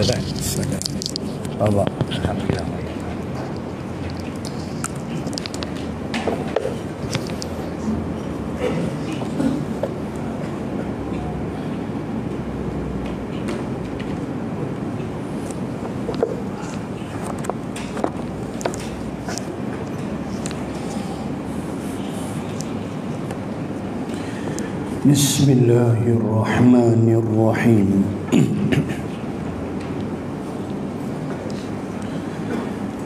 الحمد لله بسم الله الرحمن الرحيم.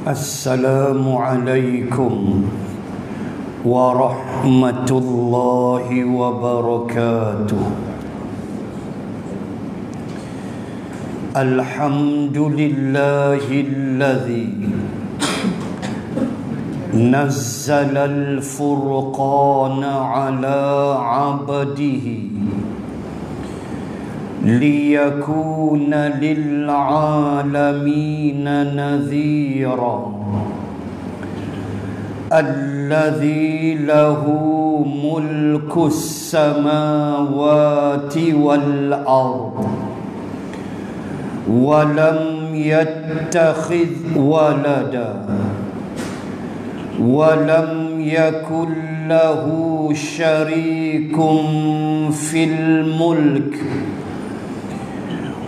السلام عليكم ورحمة الله وبركاته الحمد لله الذي نزل الفرقان على عبده ليكون للعالمين نذيرا. الذي له ملك السماوات والأرض. ولم يتخذ ولدا. ولم يكن له شريك في الملك.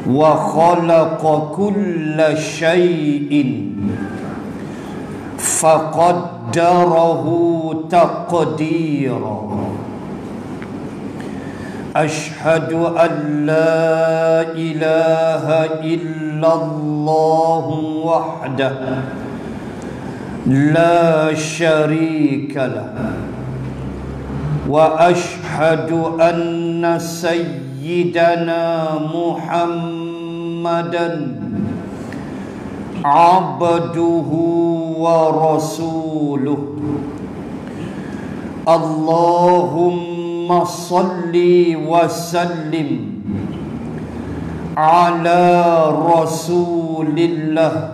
wa khalaqa kulla shay'in faqaddarahu taqdira. Ashhadu an la ilaha illallah wahdahu لا شريك له واشهد ان سيدنا سيدنا محمدا عبده ورسوله اللهم صل وسلم على رسول الله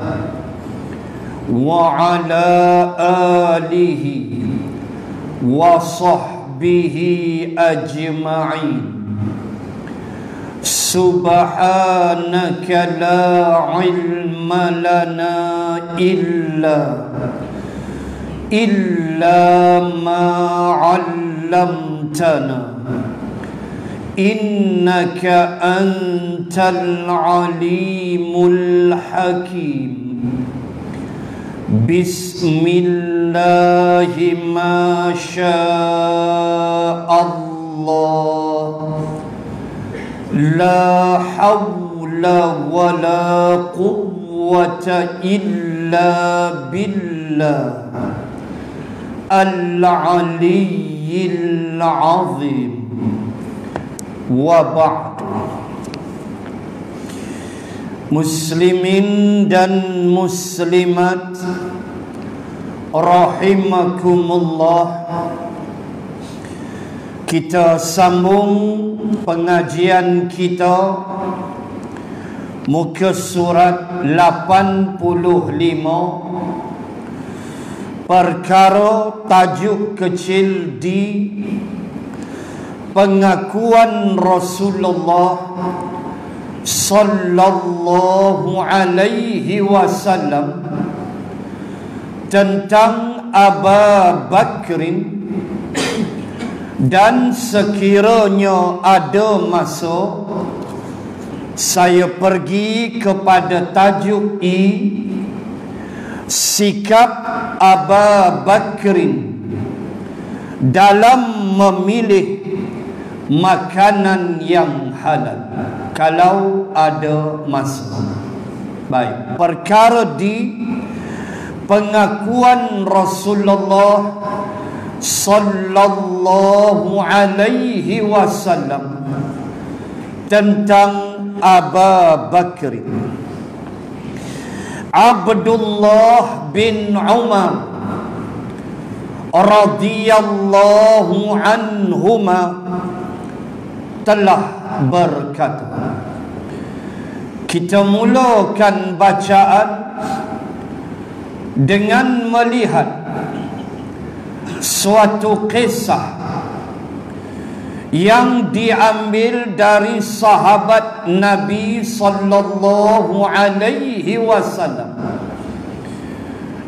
وعلى آله وصحبه أجمعين سبحانك لا علم لنا إلا إلا ما علمتنا. إنك أنت العليم الحكيم. بسم الله ما شاء الله. لا حول ولا قوة إلا بالله العلي العظيم. وبعد. Muslimin dan muslimat Rahimakumullah Kita sambung pengajian kita. Muka surat 85 Perkara tajuk kecil di Pengakuan Rasulullah sallallahu alaihi wasallam tentang Abu Bakrin dan sekiranya ada masa saya pergi kepada tajuk I sikap Abu Bakrin dalam memilih makanan yang halal kalau ada masa. Baik, perkara di pengakuan Rasulullah sallallahu alaihi wasallam tentang Abu Bakr. Abdullah bin Umar radhiyallahu anhuma telah berkata kita mulakan bacaan dengan melihat suatu kisah yang diambil dari sahabat Nabi sallallahu alaihi wasallam.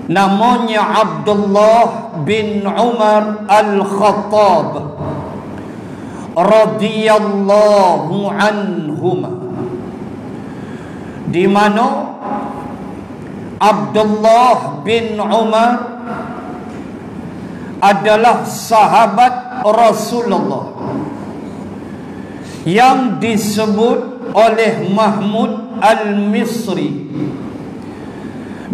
Namanya Abdullah bin Umar Al-Khattab radhiyallahu anhuma di mana Abdullah bin Umar adalah sahabat Rasulullah yang disebut oleh Mahmud Al-Misri.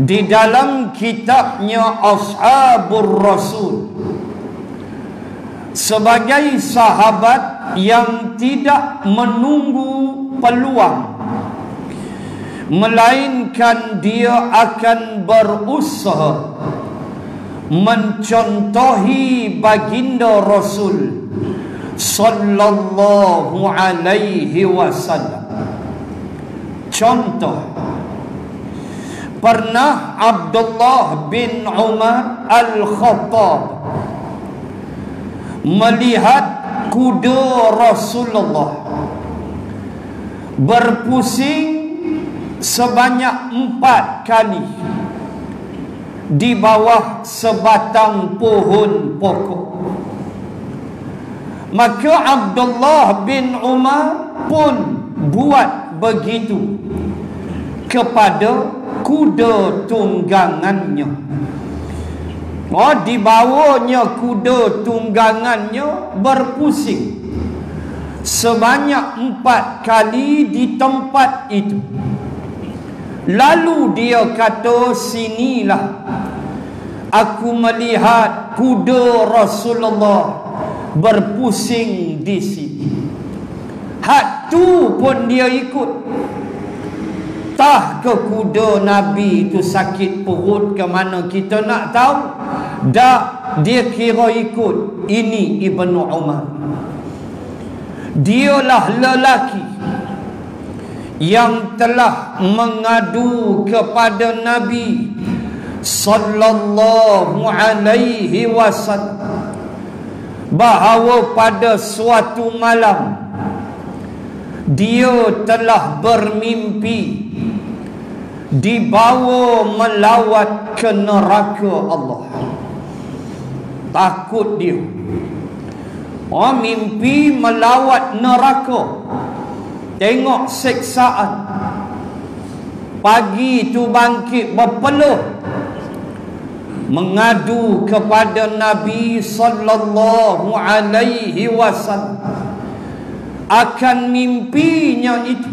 Di dalam kitabnya Ashabur Rasul sebagai sahabat yang tidak menunggu peluang melainkan dia akan berusaha mencontohi baginda Rasul sallallahu alaihi wasallam. Contoh. Pernah Abdullah bin Umar Al-Khattab melihat kuda Rasulullah berpusing sebanyak empat kali di bawah sebatang pohon pokok Maka Abdullah bin Umar pun buat begitu kepada kuda tunggangannya. Oh, dibawanya kuda tunggangannya berpusing sebanyak empat kali di tempat itu. Lalu dia kata, sinilah aku melihat kuda Rasulullah berpusing di sini. Hak tu pun dia ikut. Tah ke kuda Nabi itu sakit perut ke mana kita nak tahu. Dak dia kira ikut. Ini Ibnu Umar. Dialah lelaki yang telah mengadu kepada Nabi sallallahu alaihi wasallam bahawa pada suatu malam dia telah bermimpi dibawa melawat ke neraka Allah. Takut dia. Oh mimpi melawat neraka tengok seksaan pagi tu bangkit berpeluh. Mengadu kepada Nabi sallallahu alaihi wasallam akan mimpinya itu.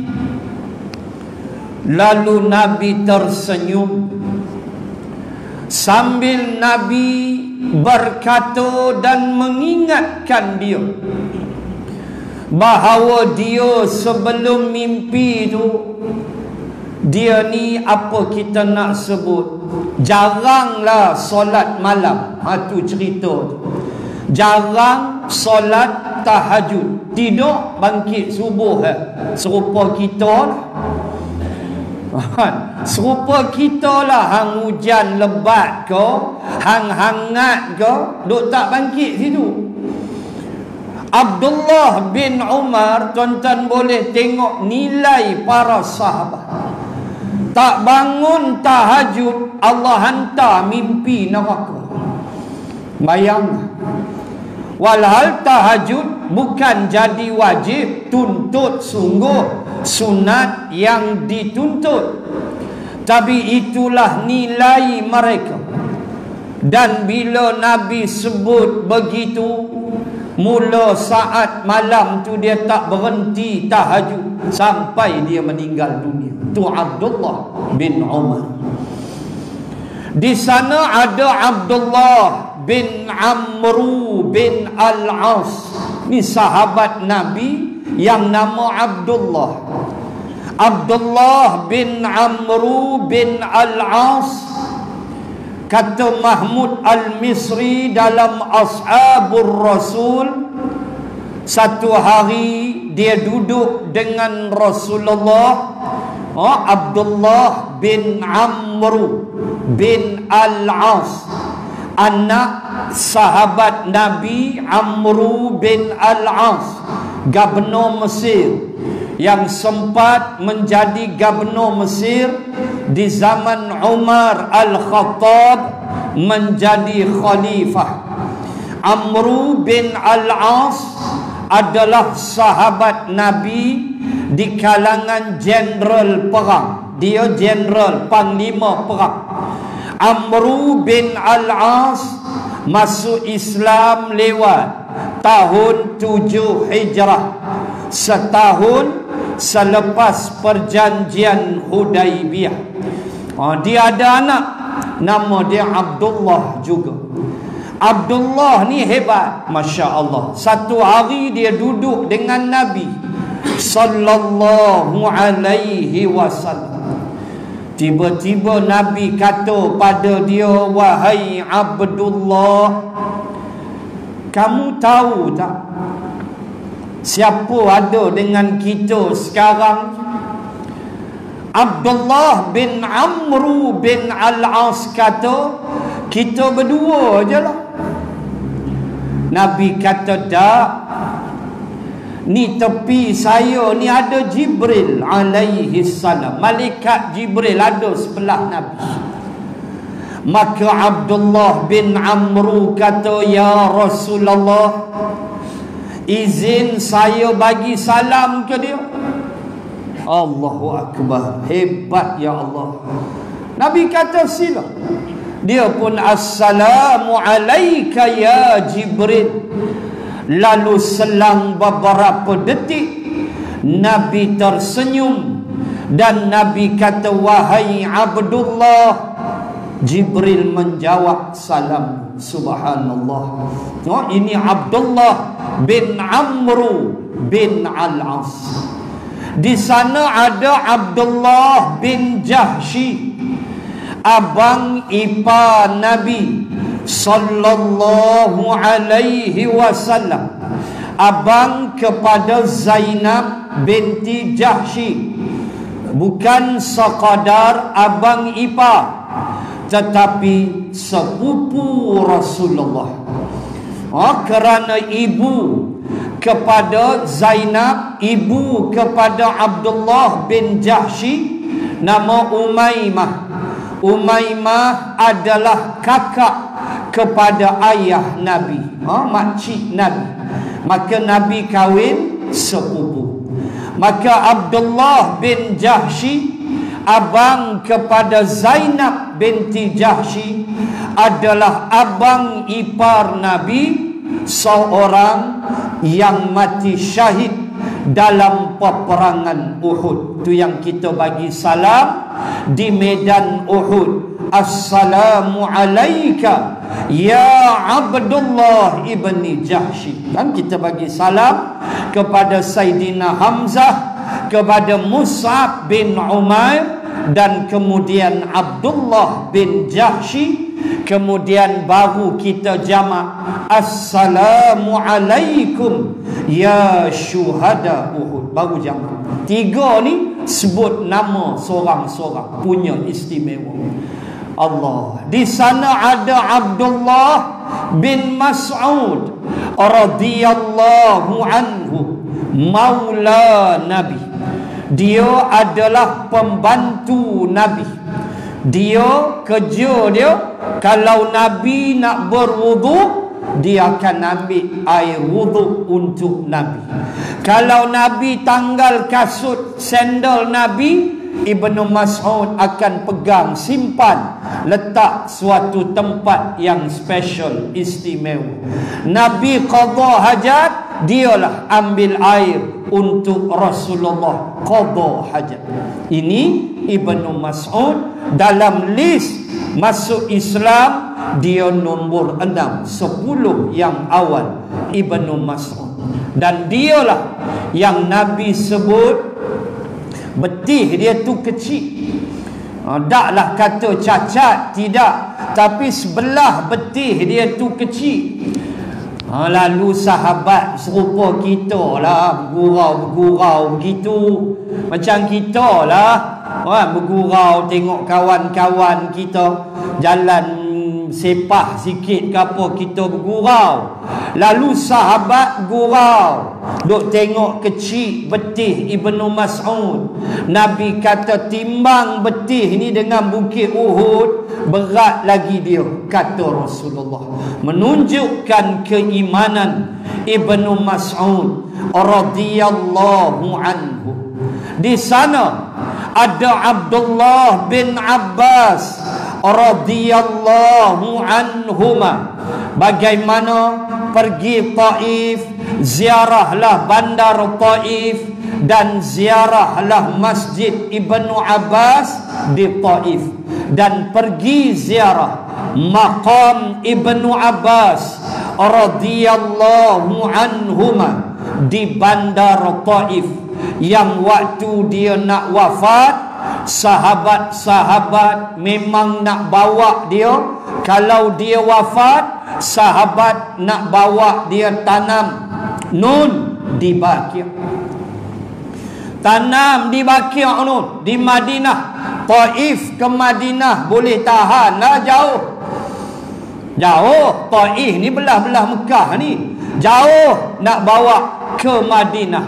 Lalu Nabi tersenyum. Sambil Nabi berkata dan mengingatkan dia bahawa dia sebelum mimpi itu dia ni apa kita nak sebut? Jaranglah solat malam. Ha tu cerita tu. Jarang solat tahajud. Tidur bangkit subuh eh. serupa kita ha, serupa kita lah hang hujan lebat ke hang hangat ke duk tak bangkit situ Abdullah bin Umar tuan-tuan boleh tengok nilai para sahabat. Tak bangun tahajud Allah hantar mimpi neraka. Bayang walhal tahajud bukan jadi wajib tuntut sungguh sunat yang dituntut. Tapi itulah nilai mereka. Dan bila Nabi sebut begitu Mula saat malam tu dia tak berhenti tahajud sampai dia meninggal dunia. Tu Abdullah bin Umar. Di sana ada Abdullah bin Amru bin Al-As. Ni sahabat Nabi yang nama Abdullah. Abdullah bin Amru bin Al-As kata Mahmud Al-Misri dalam Ashabur Rasul satu hari dia duduk dengan Rasulullah oh, Abdullah bin Amr bin Al-As. Anak sahabat Nabi Amru bin Al-As gubernur Mesir yang sempat menjadi gubernur Mesir di zaman Umar Al-Khattab menjadi khalifah. Amru bin Al-As adalah sahabat Nabi di kalangan jenderal perang. Dia jenderal panglima perang. Amru bin Al-As masuk Islam lewat tahun 7 Hijrah. Setahun selepas perjanjian Hudaibiyah oh, dia ada anak nama dia Abdullah juga. Abdullah ni hebat Masya Allah satu hari dia duduk dengan Nabi Sallallahu alaihi wasallam. Tiba-tiba Nabi kata pada dia Wahai Abdullah Kamu tahu tak Siapa ada dengan kita sekarang Abdullah bin Amru bin Al-As kata Kita berdua je lah Nabi kata tak Ni tepi saya ni ada Jibril alaihi salam. Malaikat Jibril ada sebelah Nabi. Maka Abdullah bin Amru kata ya Rasulullah izin saya bagi salam ke dia. Allahu akbar. Hebat ya Allah. Nabi kata sila. Dia pun assalamu alayka ya Jibril. Lalu selang beberapa detik Nabi tersenyum Dan Nabi kata Wahai Abdullah Jibril menjawab salam Subhanallah. Oh, Ini Abdullah bin Amru bin Al-As. Di sana ada Abdullah bin Jahshi Abang Ipa Nabi sallallahu alaihi wasallam. Abang kepada Zainab binti Jahshi bukan sekadar abang ipa tetapi sepupu Rasulullah. Oh, kerana ibu kepada Zainab ibu kepada Abdullah bin Jahshi nama Umaymah Umaymah adalah kakak kepada ayah Nabi. Ha? makcik Nabi. Maka Nabi kahwin sepupu. Maka Abdullah bin Jahshi abang kepada Zainab binti Jahshi adalah abang ipar Nabi seorang yang mati syahid dalam peperangan Uhud. Tu yang kita bagi salam di medan Uhud. Assalamu alayka Ya Abdullah ibni Jahshi Kan kita bagi salam Kepada Sayyidina Hamzah Kepada Mus'ab bin Umair Dan kemudian Abdullah bin Jahshi Kemudian baru kita jamak Assalamu alaikum Ya syuhada Uhud Baru jamak Tiga ni sebut nama seorang-seorang Punya istimewa Allah. Di sana ada Abdullah bin Mas'ud radhiyallahu anhu maula Nabi. Dia adalah pembantu Nabi. Dia kerja dia kalau Nabi nak berwudu dia akan ambil air wudu untuk Nabi. Kalau Nabi tanggal kasut sandal Nabi, Ibnu Mas'ud akan pegang simpan letak suatu tempat yang special istimewa. Nabi qada hajat dialah ambil air untuk Rasulullah qada hajat. Ini Ibnu Mas'ud dalam list masuk Islam dia nombor enam sepuluh yang awal Ibnu Mas'ud. Dan dialah yang Nabi sebut Betih dia tu kecil. Taklah kata cacat Tidak. Tapi sebelah betih dia tu kecil. Ha, Lalu sahabat serupa kita lah Bergurau-bergurau begitu. Macam kita lah. Ha, Bergurau tengok kawan-kawan kita Jalan sepah sikit ke apa kita bergurau. Lalu sahabat gurau. Duk tengok kecil betih Ibnu Mas'ud. Nabi kata timbang betih ni dengan bukit Uhud berat lagi dia kata Rasulullah. Menunjukkan keimanan Ibnu Mas'ud radhiyallahu anhu. Di sana ada Abdullah bin Abbas radhiyallahu anhuma. Bagaimana pergi Taif ziarahlah bandar Taif dan ziarahlah Masjid Ibnu Abbas di Taif dan pergi ziarah maqam Ibnu Abbas radhiyallahu anhuma di bandar Taif yang waktu dia nak wafat sahabat-sahabat memang nak bawa dia. Kalau dia wafat sahabat nak bawa dia tanam. Nun di Baqi' tanam di Baqi' nun di Madinah. Taif ke Madinah boleh tahan lah jauh. Jauh Taif ni belah-belah Mekah ni. Jauh nak bawa ke Madinah.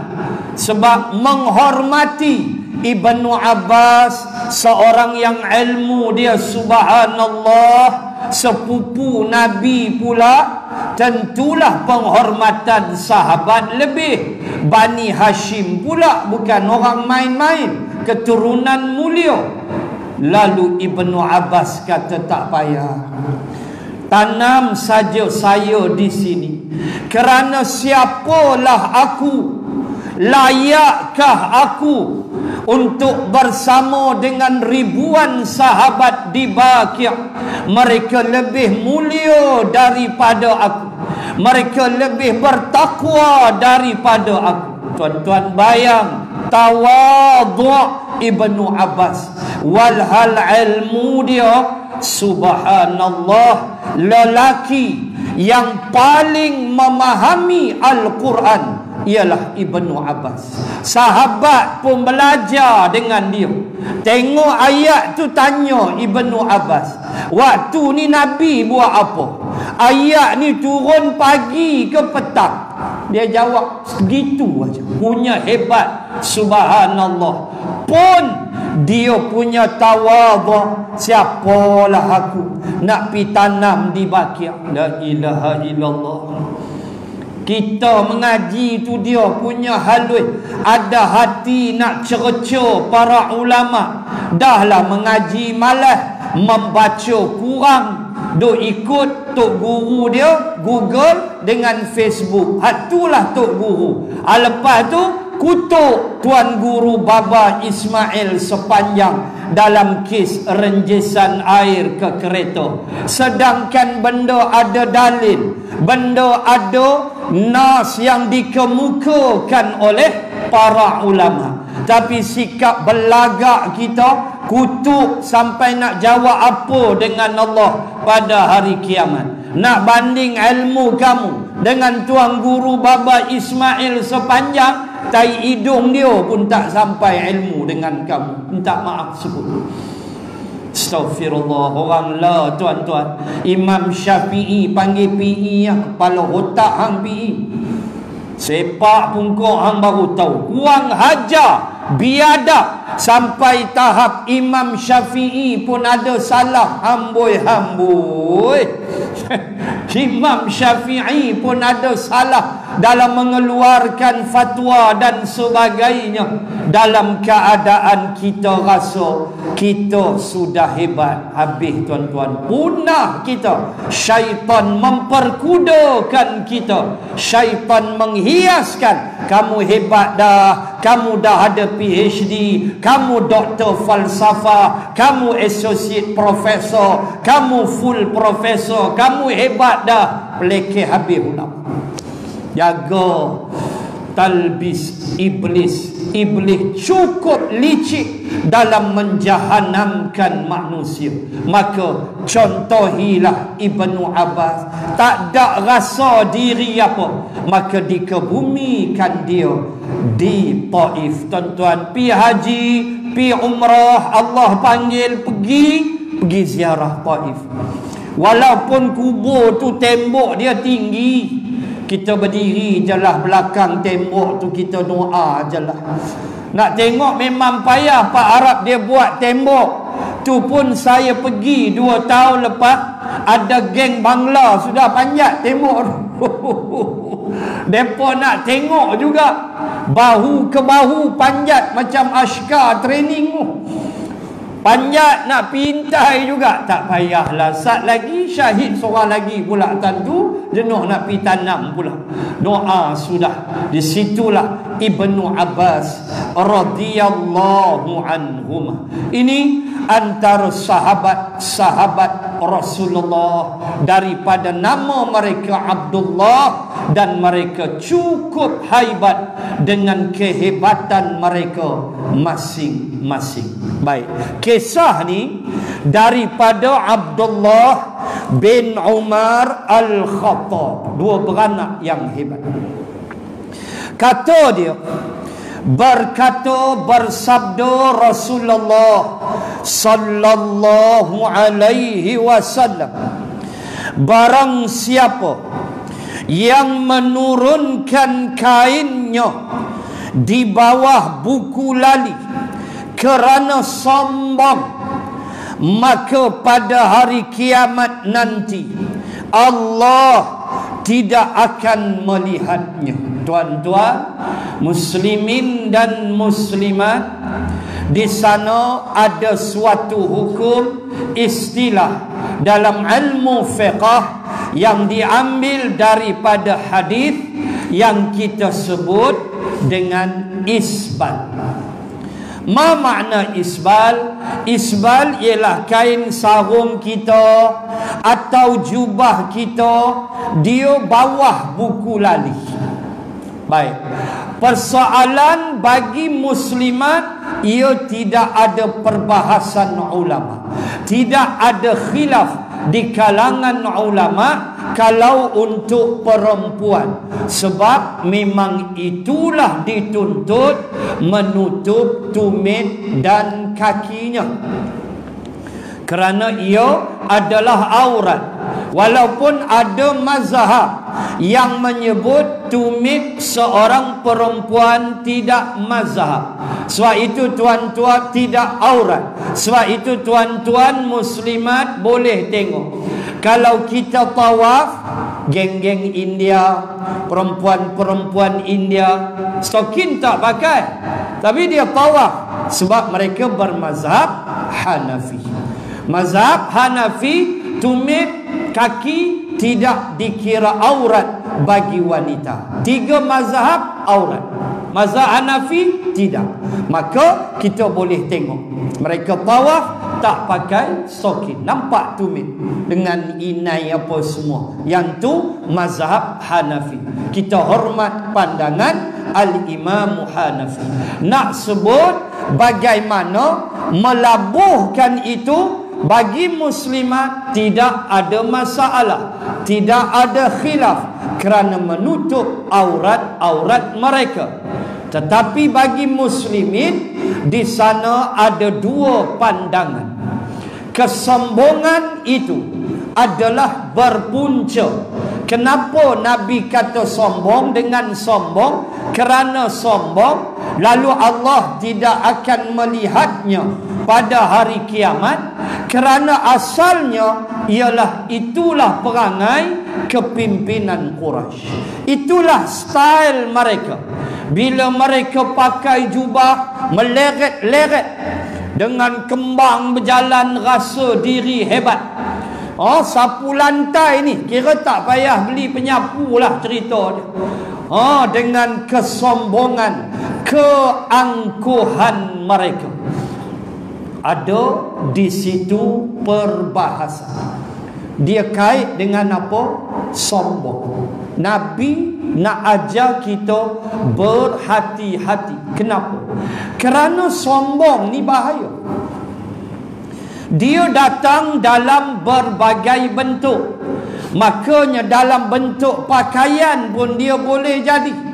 Sebab menghormati Ibnu Abbas seorang yang ilmu dia subhanallah sepupu Nabi pula tentulah penghormatan sahabat lebih. Bani Hashim pula bukan orang main-main keturunan mulia. Lalu Ibnu Abbas kata tak payah. Tanam saja saya di sini. Kerana siapalah aku layakkah aku untuk bersama dengan ribuan sahabat di Baqi' mereka lebih mulia daripada aku. Mereka lebih bertakwa daripada aku. Tuan-tuan bayang. Tawadhu' ibnu Abbas. Walhal ilmu dia subhanallah lelaki yang paling memahami Al-Quran ialah Ibnu Abbas. Sahabat pun belajar dengan dia. Tengok ayat tu tanya Ibnu Abbas. Waktu ni Nabi buat apa? Ayat ni turun pagi ke petang? Dia jawab segitu aja. Punya hebat subhanallah. Pun dia punya tawadhu siapalah aku nak pi tanam di Baqi' la ilaha illallah kita mengaji tu dia punya halus. Ada hati nak cerca para ulama. Dahlah mengaji malas membaca kurang. Duk ikut tok guru dia Google dengan Facebook. Hatulah tok guru. Ha, lepas tu kutuk tuan guru Baba Ismail sepanjang dalam kes renjesan air ke kereta. Sedangkan benda ada dalil benda ada nas yang dikemukakan oleh para ulama. Tapi sikap belagak kita kutuk sampai nak jawab apa dengan Allah pada hari kiamat. Nak banding ilmu kamu dengan tuan guru baba Ismail sepanjang tai hidung dia pun tak sampai ilmu dengan kamu. Minta maaf sebut. Astaghfirullah Orang la tuan-tuan. Imam Syafi'i panggil PE ya. Kepala otak hang PE Sepak pungkuk hang baru tahu. Kuang hajar biadab. Sampai tahap Imam Syafi'i pun ada salah. Amboi amboi Imam Syafi'i pun ada salah dalam mengeluarkan fatwa dan sebagainya. Dalam keadaan kita rasa kita sudah hebat. Habis tuan-tuan. Punah kita. Syaitan memperkudakan kita. Syaitan menghiaskan. Kamu hebat dah kamu dah ada PhD, kamu doktor falsafah, kamu associate professor, kamu full professor, kamu hebat dah. Pelekeh habis ulama. Jaga talbis iblis. Iblis cukup licik dalam menjahanamkan manusia. Maka contohilah Ibnu Abbas. Tak ada rasa diri apa. Maka dikebumikan dia di Taif. Tuan-tuan, pi haji, pi umrah, Allah panggil pergi, pergi ziarah Taif. Walaupun kubur tu tembok dia tinggi Kita berdiri je lah belakang tembok tu kita doa je lah Nak tengok memang payah Pak Arab dia buat tembok. Tu pun saya pergi dua tahun lepas Ada geng Bangla sudah panjat tembok tu. Mereka nak tengok juga. Bahu ke bahu panjat macam askar training tu Panjat nak pintai juga. Tak payahlah. Sat lagi syahid seorang lagi pula. Tentu Jenuh nak pi tanam pula. Doa sudah. Di situlah Ibnu Abbas radhiyallahu anhum. Ini antara sahabat-sahabat Rasulullah. Daripada nama mereka Abdullah Dan mereka cukup haibat Dengan kehebatan mereka Masing-masing. Baik kisah ni daripada Abdullah bin Umar Al-Khattab. Dua beranak yang hebat. Kata dia berkata bersabda Rasulullah sallallahu alaihi wasallam barang siapa yang menurunkan kainnya di bawah buku lali kerana sombong maka pada hari kiamat nanti Allah tidak akan melihatnya. Tuan-tuan muslimin dan muslimat di sana ada suatu hukum istilah dalam ilmu fiqah yang diambil daripada hadis yang kita sebut dengan isbat Ma makna isbal? Isbal ialah kain sarung kita atau jubah kita dia bawah buku lali. Baik. Persoalan bagi muslimat ia tidak ada perbahasan ulama. Tidak ada khilaf di kalangan ulama kalau untuk perempuan. Sebab memang itulah dituntut menutup tumit dan kakinya. Kerana ia adalah aurat walaupun ada mazhab yang menyebut tumit seorang perempuan tidak mazhab. Sebab itu tuan-tuan tidak aurat. Sebab itu tuan-tuan muslimat boleh tengok. Kalau kita tawaf geng-geng India perempuan-perempuan India stokin tak pakai. Tapi dia tawaf sebab mereka bermazhab Hanafi. Mazhab Hanafi tumit kaki tidak dikira aurat bagi wanita. Tiga mazhab aurat. Mazhab Hanafi tidak. Maka kita boleh tengok. Mereka tawaf tak pakai sokin. Nampak tumit dengan inai apa semua. Yang tu mazhab Hanafi. Kita hormat pandangan Al-Imam Hanafi. Nak sebut bagaimana melabuhkan itu bagi muslimat tidak ada masalah tidak ada khilaf kerana menutup aurat-aurat mereka. Tetapi bagi muslimin di sana ada dua pandangan. Kesombongan itu adalah berpunca. Kenapa nabi kata sombong dengan sombong? Kerana sombong lalu Allah tidak akan melihatnya pada hari kiamat kerana asalnya ialah itulah perangai kepimpinan Quraisy. Itulah style mereka. Bila mereka pakai jubah meleret-leret dengan kembang berjalan rasa diri hebat. Oh, sapu lantai ni kira tak payah beli penyapu lah cerita dia. Oh, dengan kesombongan, keangkuhan mereka ada di situ perbahasan dia kait dengan apa? Sombong. Nabi nak ajar kita berhati-hati. Kenapa? Kerana sombong ni bahaya. Dia datang dalam berbagai bentuk. Makanya dalam bentuk pakaian pun dia boleh jadi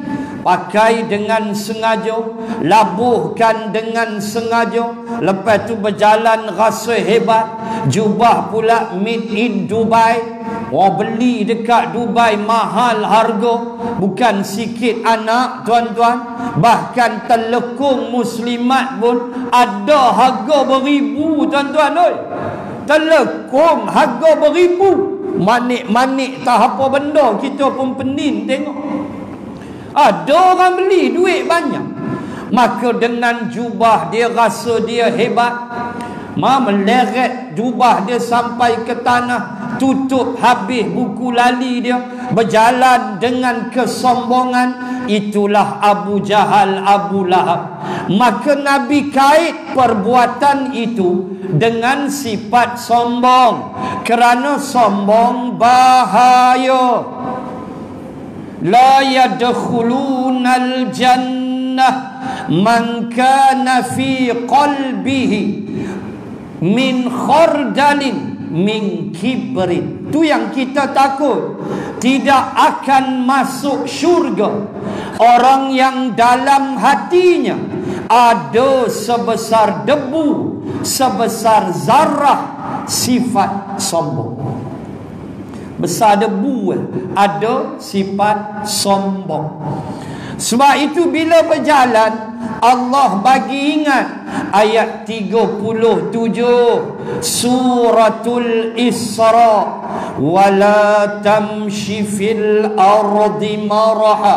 pakai dengan sengaja labuhkan dengan sengaja. Lepas tu berjalan rasa hebat. Jubah pula made in Dubai. Orang beli dekat Dubai mahal harga. Bukan sikit anak tuan-tuan. Bahkan telekung muslimat pun Ada harga beribu tuan-tuan Telekung harga beribu. Manik-manik tak apa benda. Kita pun pening tengok ada orang beli duit banyak. Maka dengan jubah dia rasa dia hebat ma meleret jubah dia sampai ke tanah tutup habis buku lali dia berjalan dengan kesombongan itulah Abu Jahal Abu Lahab. Maka Nabi kait perbuatan itu dengan sifat sombong kerana sombong bahaya la yadkhuluna al-jannah man kana fi qalbihi min khardalin min kibrin. Tu yang kita takut. Tidak akan masuk syurga. Orang yang dalam hatinya ada sebesar debu sebesar zarah sifat sombong besar debu ada sifat sombong. Sebab itu bila berjalan Allah bagi ingat ayat 37 suratul Isra wala tamshi fil ardi maraha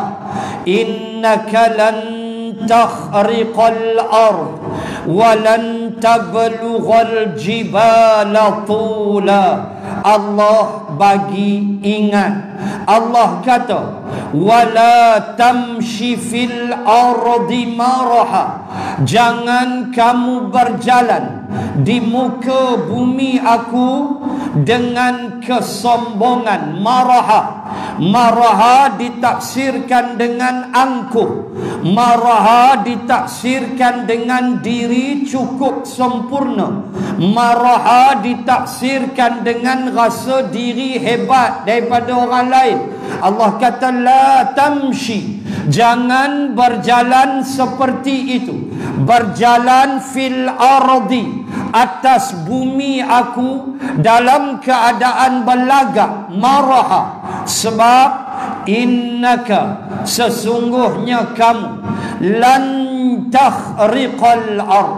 innaka lan takhriqal ard walan tablughal jibala tula Allah bagi ingat. Allah kata wala tamshi fil ardi maraha. Jangan kamu berjalan di muka bumi aku dengan kesombongan maraha maraha ditafsirkan dengan angkuh. Maraha ditafsirkan dengan diri cukup sempurna. Maraha ditafsirkan dengan rasa diri hebat daripada orang lain. Allah kata la tamshi jangan berjalan seperti itu. Berjalan fil ardi atas bumi aku dalam keadaan belagak maraha. Sebab innaka sesungguhnya kamu lan tahriqal ard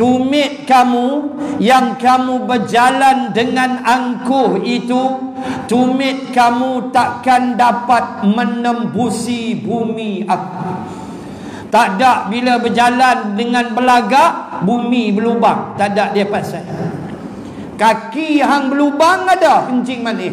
tumit kamu yang kamu berjalan dengan angkuh itu tumit kamu takkan dapat menembusi bumi aku. Tak ada bila berjalan dengan belagak bumi berlubang. Tak ada dia pasal. Kaki hang berlubang ada kencing manis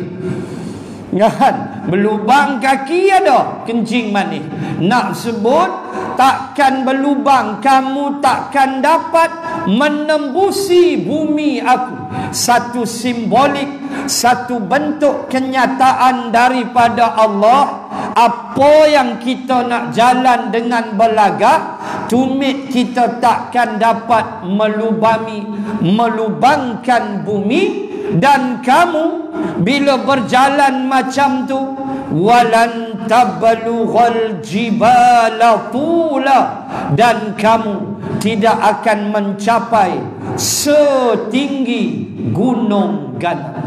kan berlubang kaki ada kencing manis. Nak sebut takkan berlubang kamu takkan dapat menembusi bumi aku. Satu simbolik satu bentuk kenyataan daripada Allah apa yang kita nak jalan dengan belagak tumit kita takkan dapat melubami melubangkan bumi dan kamu bila berjalan macam tu walan tablughal jibala tula. Dan kamu tidak akan mencapai setinggi gunung gana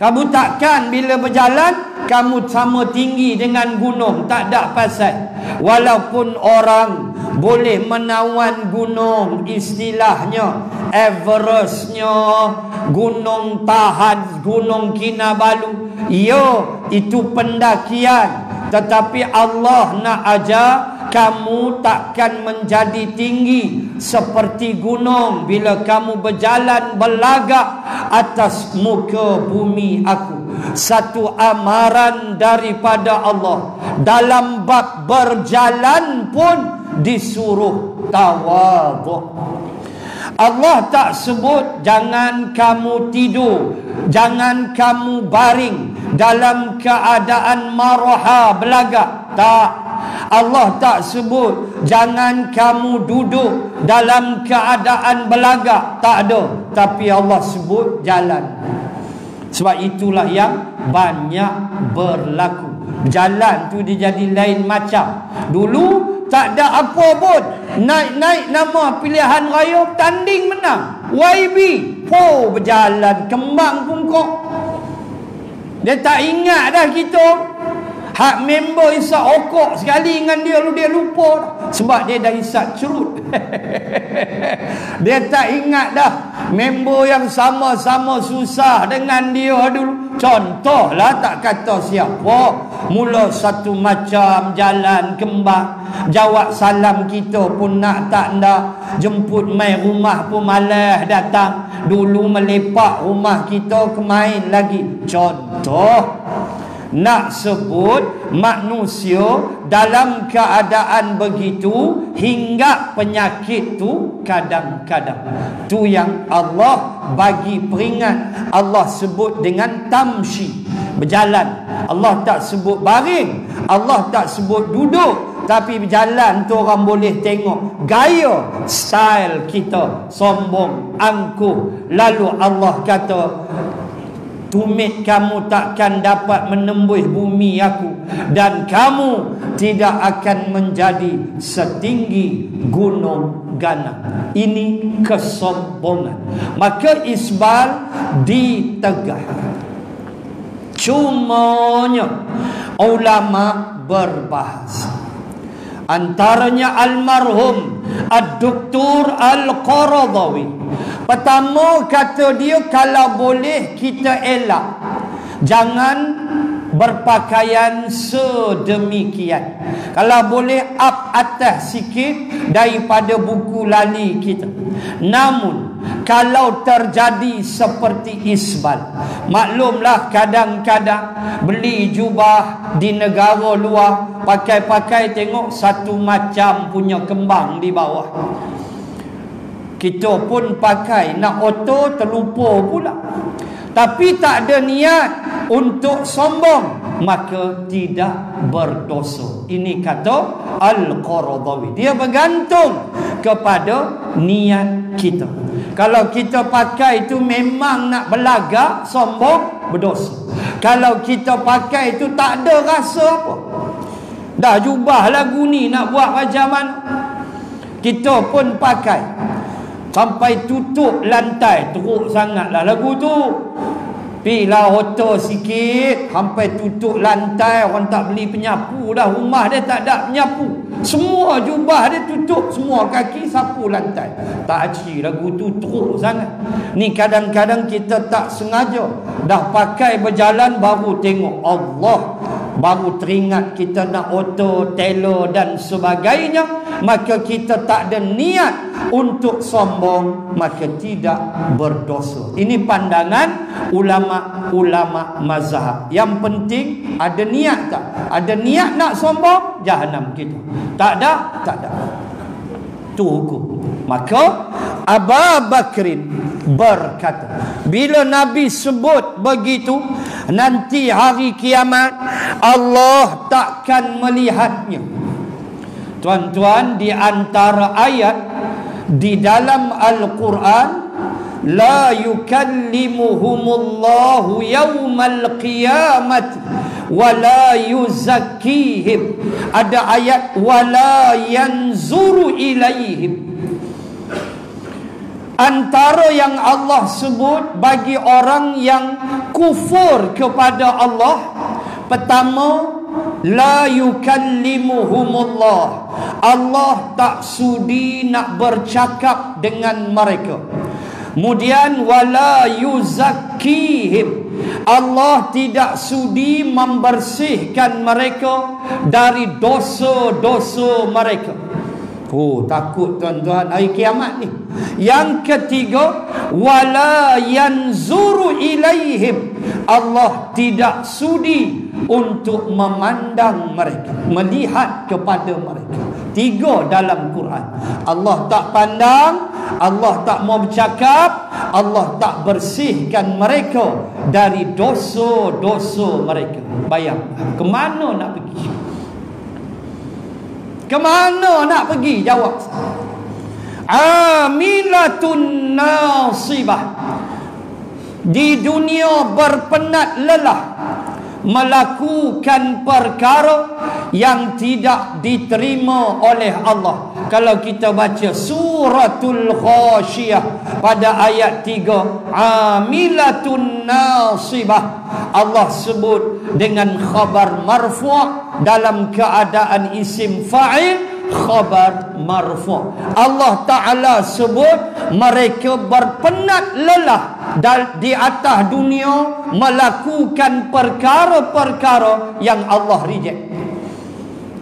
kamu takkan bila berjalan kamu sama tinggi dengan gunung. Tak ada pasal. Walaupun orang boleh menawan gunung istilahnya Everestnya gunung Tahad gunung Kinabalu ya itu pendakian. Tetapi Allah nak ajar kamu takkan menjadi tinggi seperti gunung bila kamu berjalan berlagak atas muka bumi aku. Satu amaran daripada Allah. Dalam bab berjalan pun disuruh tawaduk. Allah tak sebut jangan kamu tidur jangan kamu baring dalam keadaan maraha belagak. Tak Allah tak sebut jangan kamu duduk dalam keadaan belagak tak ada tapi Allah sebut jalan sebab itulah yang banyak berlaku Jalan tu dia jadi lain macam. Dulu tak ada apa pun. Naik-naik nama pilihan raya tanding menang. YB. Po berjalan kembang pun kok. Dia tak ingat dah kita. Hak member isap okok sekali dengan dia lu dia lupa sebab dia dah isap cerut. dia tak ingat dah member yang sama-sama susah dengan dia dulu. Contohlah tak kata siapa. Mula satu macam jalan kembang. Jawab salam kita pun nak tak nak. Jemput main rumah pun malas datang. Dulu melepak rumah kita kemain lagi. Contoh nak sebut manusia dalam keadaan begitu hingga penyakit tu kadang-kadang. Tu yang Allah bagi peringat. Allah sebut dengan tamshi berjalan. Allah tak sebut baring. Allah tak sebut duduk. Tapi berjalan tu orang boleh tengok gaya style kita. Sombong angkuh. Lalu Allah kata Tumit kamu takkan dapat menembus bumi aku. Dan kamu tidak akan menjadi setinggi gunung ganang. Ini kesombongan. Maka isbal ditegah. Cumanya ulama berbahasa. Antaranya almarhum Ad-Doktor Al-Qaradawi Pertama kata dia Kalau boleh kita elak. Jangan berpakaian sedemikian. Kalau boleh up atas sikit Daripada buku lali kita. Namun kalau terjadi seperti isbal maklumlah kadang-kadang beli jubah di negara luar pakai-pakai tengok satu macam punya kembang di bawah kita pun pakai. Nak auto terlupa pula. Tapi tak ada niat untuk sombong. Maka tidak berdosa. Ini kata al-qaradawi. Dia bergantung kepada niat kita. Kalau kita pakai itu memang nak belagak sombong berdosa. Kalau kita pakai itu tak ada rasa apa. Dah jubah lagu ni nak buat macam mana? Kita pun pakai sampai tutup lantai teruk sangatlah. Lagu tu Pilah hotel sikit Sampai tutup lantai Orang tak beli penyapu dah. Rumah dia tak ada penyapu. Semua jubah dia tutup Semua kaki sapu lantai. Tak aci lagu tu teruk sangat. Ni kadang-kadang kita tak sengaja. Dah pakai berjalan Baru tengok Allah Baru teringat kita nak auto, teller dan sebagainya Maka kita tak ada niat untuk sombong Maka tidak berdosa Ini pandangan ulama-ulama mazhab Yang penting ada niat tak? Ada niat nak sombong? Jahannam kita Tak ada? Tak ada Itu hukum Maka Aba Bakrin berkata Bila Nabi sebut begitu nanti hari kiamat Allah takkan melihatnya. Tuan-tuan di antara ayat di dalam Al-Quran la yukallimuhumullahu yawmal qiyamati wala yuzakkihim. Ada ayat wala yanzuru ilaihim antara yang Allah sebut bagi orang yang kufur kepada Allah pertama la yukallimuhumullah. Allah tak sudi nak bercakap dengan mereka. Kemudian wala yuzakkihim. Allah tidak sudi membersihkan mereka dari dosa-dosa mereka Oh takut tuan-tuan hari kiamat ni. Yang ketiga wala yanzuru ilaihim. Allah tidak sudi untuk memandang mereka, melihat kepada mereka. Tiga dalam Quran. Allah tak pandang, Allah tak mau bercakap, Allah tak bersihkan mereka dari dosa-dosa mereka. Bayang, ke mana nak pergi? Kemana nak pergi? Jawab. Amilatun nasibah. Di dunia berpenat lelah. melakukan perkara yang tidak diterima oleh Allah. Kalau kita baca suratul khasyiyah pada ayat 3, amilatun nasibah. Allah sebut dengan khabar marfu' dalam keadaan isim fa'il khabar marfu. Allah taala sebut mereka berpenat lelah di atas dunia melakukan perkara-perkara yang Allah reject.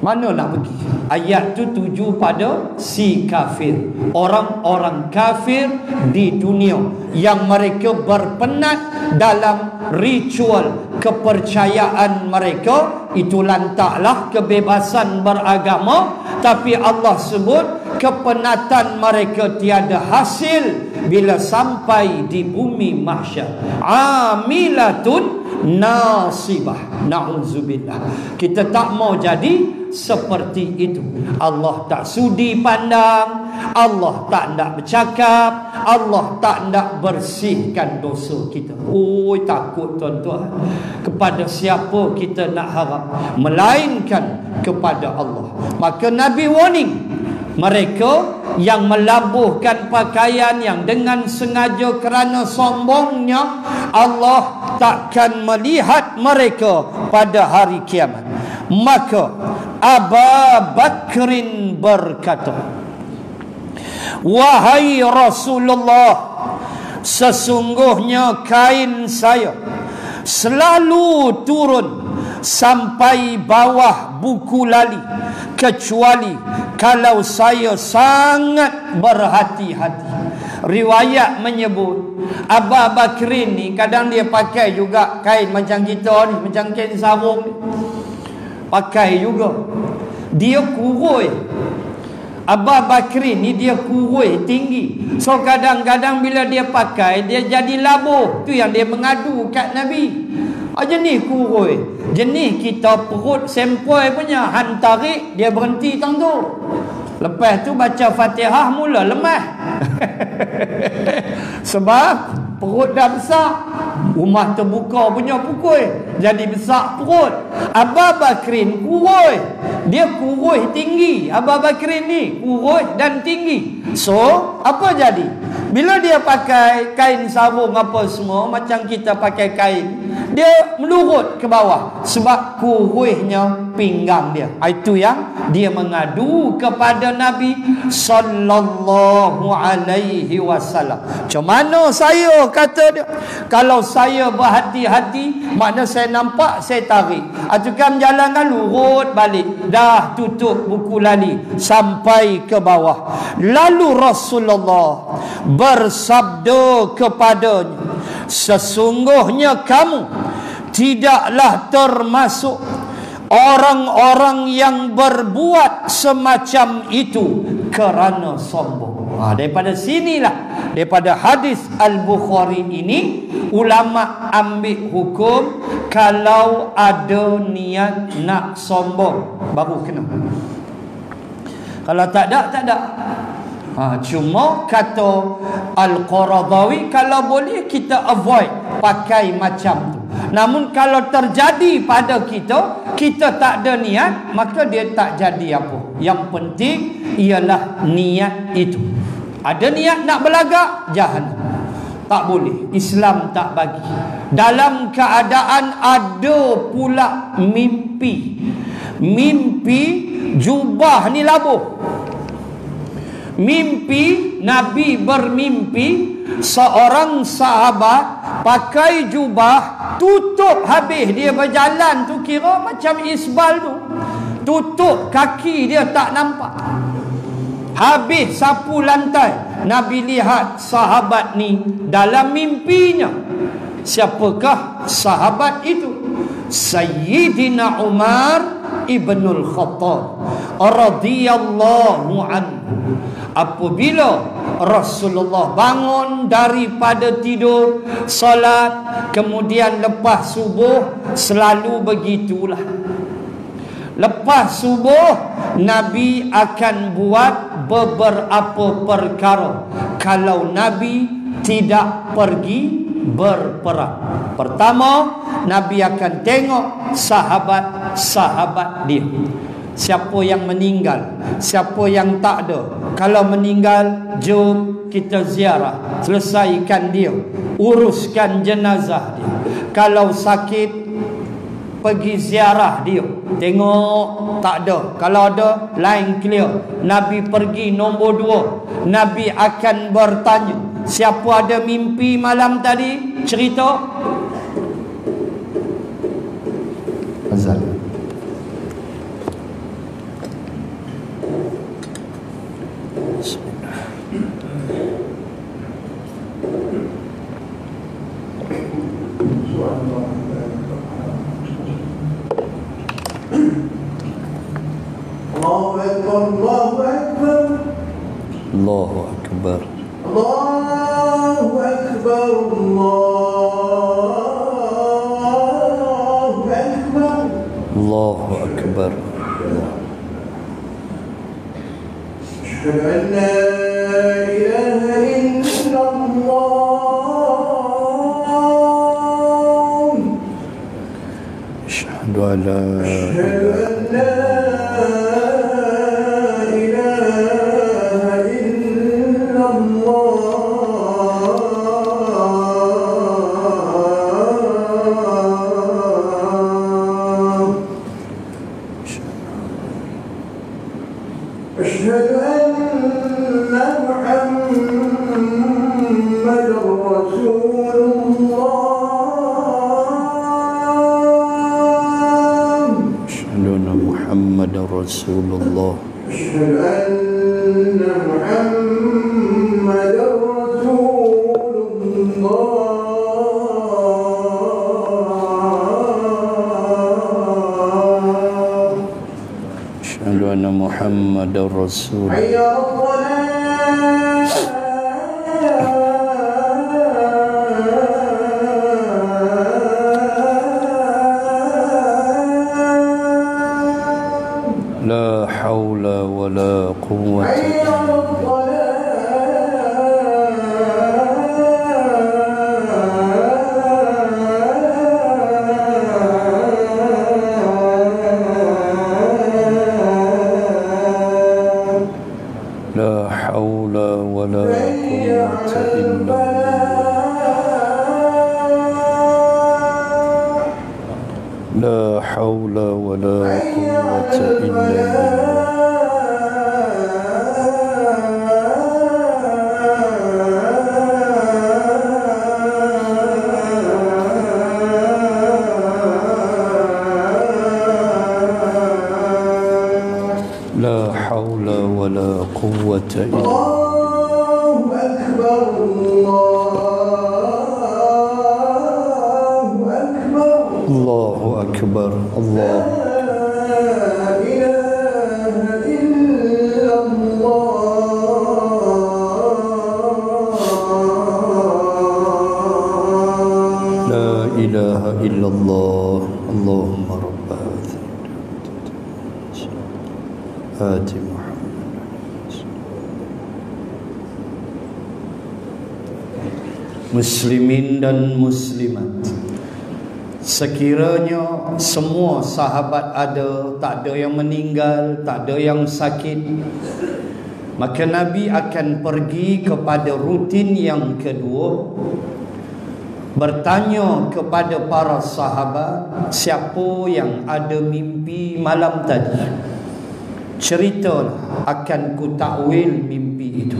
Mana nak pergi ayat tu tuju pada si kafir. Orang-orang kafir di dunia yang mereka berpenat dalam ritual kepercayaan mereka itu lantaklah kebebasan beragama tapi Allah sebut kepenatan mereka tiada hasil bila sampai di bumi mahsyar. Amilatun nasibah. Na'udzubillah kita tak mau jadi seperti itu. Allah tak sudi pandang. Allah tak nak bercakap. Allah tak nak bersihkan dosa kita. Oi takut tuan-tuan. Kepada siapa kita nak harap? Melainkan kepada Allah. Maka Nabi warning mereka yang melabuhkan pakaian yang dengan sengaja kerana sombongnya Allah takkan melihat mereka pada hari kiamat. Maka Aba Bakrin berkata Wahai Rasulullah Sesungguhnya kain saya Selalu turun Sampai bawah buku lali. Kecuali Kalau saya sangat berhati-hati. Riwayat menyebut Aba Bakrin ni Kadang dia pakai juga kain macam kita ni Macam kain sarung ni. Pakai juga. Dia kurui. Abu Bakri ni dia kurui tinggi. So kadang-kadang bila dia pakai dia jadi labuh. Tu yang dia mengadu kat Nabi jenis kurui. Jenis kita perut sempoi punya hantarik dia berhenti tang tu lepas tu baca fatihah mula lemah. Sebab perut dah besar rumah terbuka punya pukul jadi besar perut. Abu Bakrin kurus. Dia kurus tinggi. Abu Bakrin ni kurus dan tinggi. So apa jadi? Bila dia pakai kain sarung apa semua macam kita pakai kain dia melurut ke bawah sebab kurusnya pinggang dia. Itu yang dia mengadu kepada Nabi sallallahu alaihi wasallam. Macam mana saya kata dia kalau saya berhati-hati makna saya nampak saya tarik. Jalan kan lurut balik. Dah tutup buku lali sampai ke bawah. Lalu Rasulullah bersabda kepadanya sesungguhnya kamu tidaklah termasuk orang-orang yang berbuat semacam itu kerana sombong. Ha, daripada sinilah daripada hadis Al-Bukhari ini ulama ambil hukum kalau ada niat nak sombong baru kena. Kalau tak ada tak ada. Ha, cuma kata Al-Qaradawi kalau boleh kita avoid pakai macam tu. Namun kalau terjadi pada kita, kita tak ada niat, maka dia tak jadi apa. Yang penting ialah niat itu. Ada niat nak berlagak, jahat. Tak boleh. Islam tak bagi. Dalam keadaan ada pula mimpi. Mimpi jubah ni labuh mimpi Nabi bermimpi seorang sahabat pakai jubah tutup habis. Dia berjalan tu kira macam isbal tu. Tutup kaki dia tak nampak. Habis sapu lantai. Nabi lihat sahabat ni dalam mimpinya. Siapakah sahabat itu? Sayyidina Umar ibnul Khattab radhiyallahu anhu apabila Rasulullah bangun daripada tidur salat kemudian lepas subuh selalu begitulah. Lepas subuh nabi akan buat beberapa perkara. Kalau nabi tidak pergi berperang. Pertama Nabi akan tengok sahabat-sahabat dia siapa yang meninggal siapa yang tak ada. Kalau meninggal jom kita ziarah. Selesaikan dia. Uruskan jenazah dia. Kalau sakit pergi ziarah dia. Tengok tak ada. Kalau ada line clear. Nabi pergi nombor dua. Nabi akan bertanya siapa ada mimpi malam tadi? Cerita. Azal الله أكبر. الله أكبر. لا حول ولا قوة إلا بالله. لا حول ولا قوة إلا بالله. والتائبين الله أكبر الله أكبر. الله أكبر muslimin dan muslimat. Sekiranya semua sahabat ada tak ada yang meninggal tak ada yang sakit maka nabi akan pergi kepada rutin yang kedua bertanya kepada para sahabat siapa yang ada mimpi malam tadi. Ceritalah akan ku takwil mimpi itu.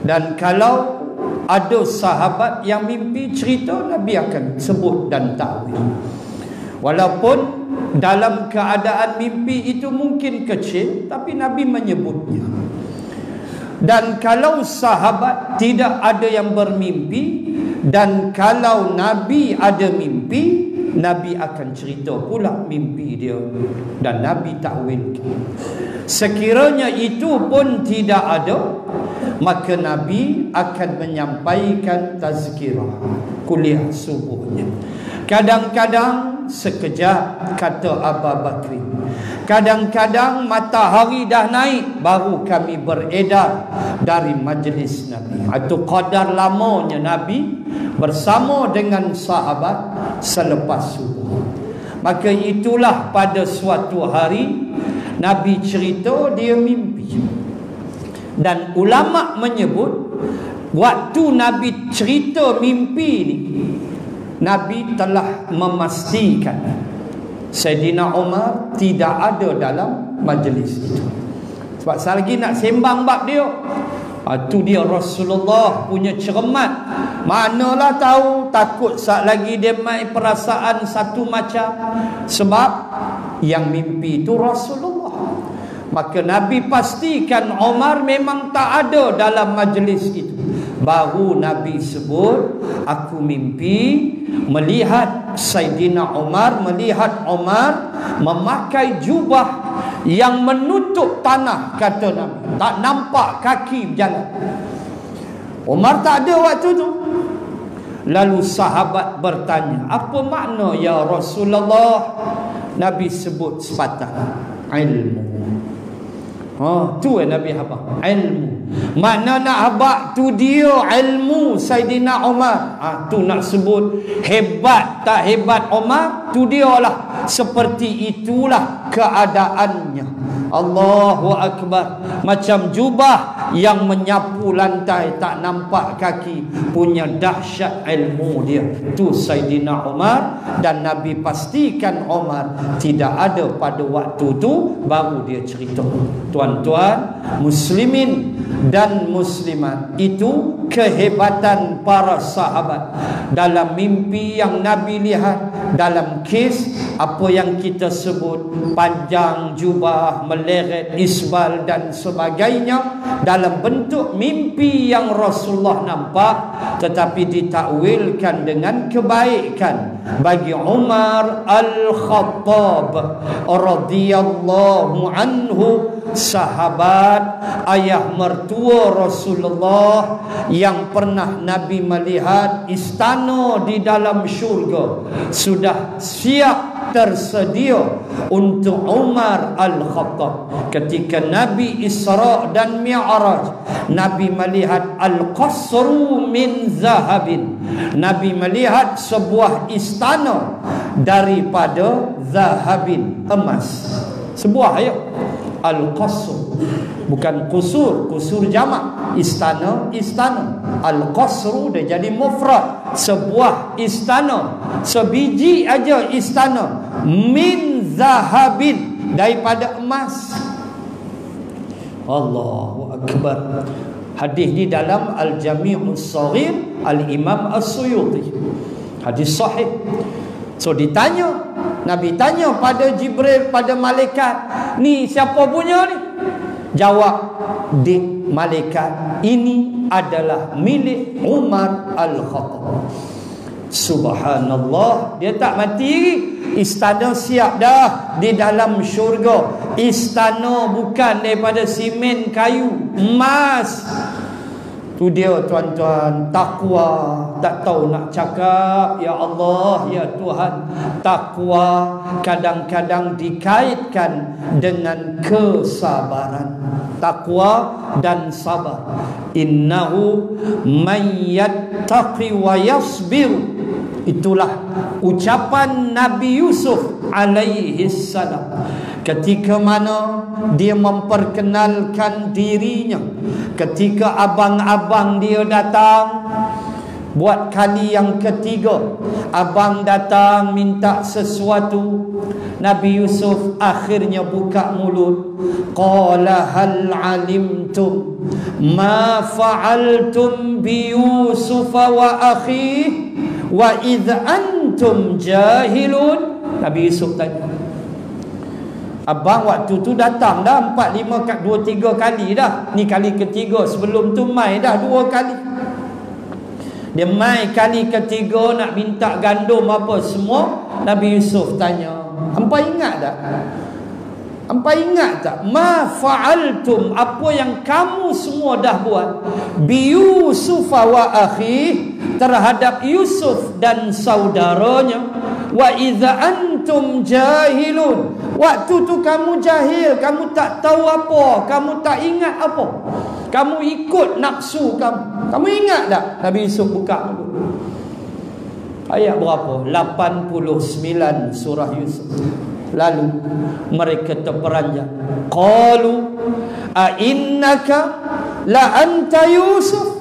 Dan kalau ada sahabat yang mimpi cerita Nabi akan sebut dan takwil. Walaupun dalam keadaan mimpi itu mungkin kecil tapi Nabi menyebutnya. Dan kalau sahabat tidak ada yang bermimpi dan kalau Nabi ada mimpi Nabi akan cerita pula mimpi dia dan Nabi takwil sekiranya itu pun tidak ada maka Nabi akan menyampaikan tazkirah kuliah subuhnya. Kadang-kadang sekejap kata Abu Bakri. Kadang-kadang matahari dah naik baru kami beredar dari majlis Nabi. Itu qadar lamanya Nabi bersama dengan sahabat selepas subuh. Maka itulah pada suatu hari Nabi cerita dia mimpi dan ulama menyebut waktu Nabi cerita mimpi ni Nabi telah memastikan Sayyidina Umar tidak ada dalam majlis itu. Sebab lagi nak sembang bab dia. Itu ha, dia Rasulullah punya cermat. Manalah tahu takut saat lagi dia main perasaan satu macam. Sebab yang mimpi itu Rasulullah. Maka Nabi pastikan Umar memang tak ada dalam majlis itu. Baru Nabi sebut aku mimpi melihat Sayyidina Umar melihat Umar memakai jubah yang menutup tanah kata Nabi. Tak nampak kaki berjalan. Umar tak ada waktu tu. Lalu sahabat bertanya apa makna ya Rasulullah? Nabi sebut sepatah ilmu Ha, tu yang Nabi habaq. Ilmu. Mana nak habaq tu dia ilmu Saidina Umar. Ha, tu nak sebut hebat tak hebat Umar. Tu dia lah. Seperti itulah keadaannya. Allahu Akbar. Macam jubah yang menyapu lantai tak nampak kaki. Punya dahsyat ilmu dia. Tu Saidina Umar. Dan Nabi pastikan Umar tidak ada pada waktu tu. Baru dia cerita. Tuan tuan-tuan muslimin dan muslimat itu kehebatan para sahabat. Dalam mimpi yang Nabi lihat dalam kes apa yang kita sebut panjang jubah meleret isbal dan sebagainya dalam bentuk mimpi yang Rasulullah nampak tetapi ditakwilkan dengan kebaikan bagi Umar Al-Khattab radhiyallahu anhu sahabat ayah mertua Rasulullah yang pernah Nabi melihat istana di dalam syurga sudah siap tersedia untuk Umar Al-Khattab. Ketika Nabi Isra dan Mi'raj Nabi melihat Al-Qasru min Zahabin. Nabi melihat sebuah istana daripada Zahabin emas. Sebuah ayat Al-Qasr. Bukan kusur Kusur jamak. Istana Istana. Al-Qasru dia jadi mufrad. Sebuah istana. Sebiji aja istana. Min zahabin. Daripada emas. Allahu Akbar. Hadis di dalam Al-Jami'ul Saghir Al-Imam As-Suyuti. Hadis sahih So ditanya Nabi tanya pada Jibril pada malaikat Ni siapa punya ni? Jawab di malaikat Ini adalah milik Umar Al-Khattab. Subhanallah Dia tak mati Istana siap dah Di dalam syurga. Istana bukan daripada simen kayu Emas Tu dia tuan-tuan takwa. Tak tahu nak cakap. Ya Allah ya Tuhan. Takwa kadang-kadang dikaitkan dengan kesabaran. Takwa dan sabar. Innahu man yattaqi wa yasbir. Itulah ucapan Nabi Yusuf alaihi salam ketika mana dia memperkenalkan dirinya ketika abang-abang dia datang buat kali yang ketiga abang datang minta sesuatu Nabi Yusuf akhirnya buka mulut. Qala hal alimtum? Ma fa'altum bi Yusuf wa akhi? Wa id antum jahilun? Nabi Yusuf tanya Abang waktu tu datang dah Empat, lima, dua, tiga kali dah Ni kali ketiga Sebelum tu mai dah dua kali Dia mai kali ketiga Nak minta gandum apa semua Nabi Yusuf tanya Hampa ingat tak? Hampa ingat tak? Ma fa'altum Apa yang kamu semua dah buat Bi Yusuf wa akhi Terhadap Yusuf dan saudaranya wa idza antum jahilun waktu tu kamu jahil kamu tak tahu apa kamu tak ingat apa. Kamu ikut nafsu kamu. Kamu ingat tak Nabi Yusuf buka ayat berapa? 89 surah Yusuf. Lalu mereka terperanjat. Qalu a innaka la anta yusuf?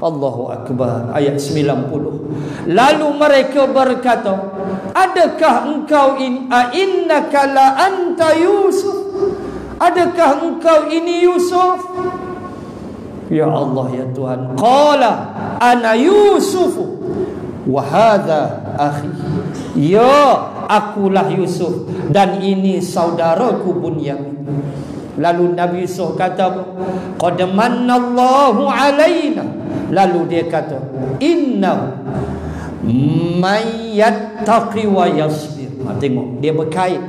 Allahu Akbar. Ayat 90 lalu mereka berkata adakah engkau in a innaka la anta yusuf? Adakah engkau ini yusuf? Ya Allah ya Tuhan. Qala ana yusuf wa hadha akhi. Ya akulah yusuf. Dan ini saudaraku bunyamin. Lalu nabi yusuf kata qad manallahu alaina Lalu dia kata Inna Mayyattaqi wa yasbir. Ha, Tengok Dia berkait.